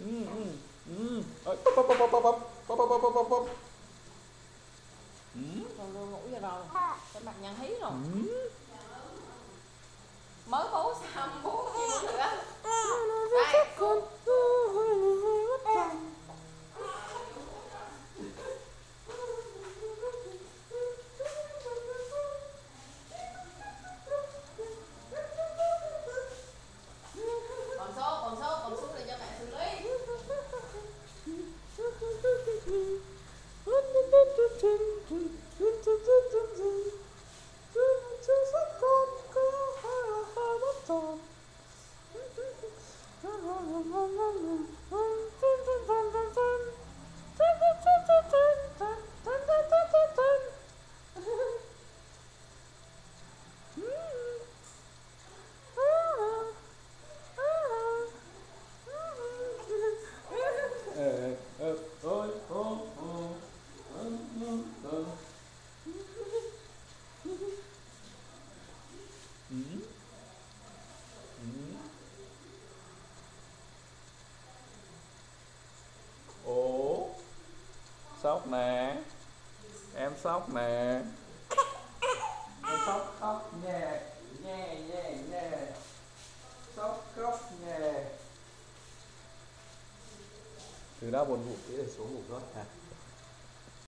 ừ ừ ừ. Bóp bóp bóp bóp bóp bóp bóp bóp bóp bóp bóp ừ. Rồi rồi ngủ giờ rồi. Cái mặt nhăn hí rồi. Ừ sóc nè, em sóc nè, em sóc khóc nhè, nhè, nhè, nhè, sóc khóc nhè. từ đó buồn ngủ tí để xuống ngủ thôi. Hả